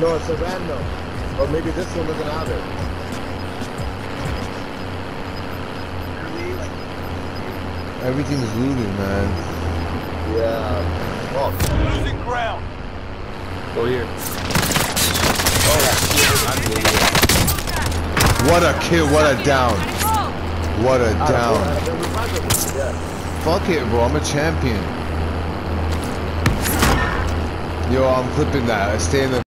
No, it's a random. Or maybe this one doesn't have it. Everything's looted, man. Yeah. Fuck. Losing ground. Go here. What a kill, what a down. What a ah, down. Fuck it, bro. I'm a champion. Yo, I'm clipping that. I stay in the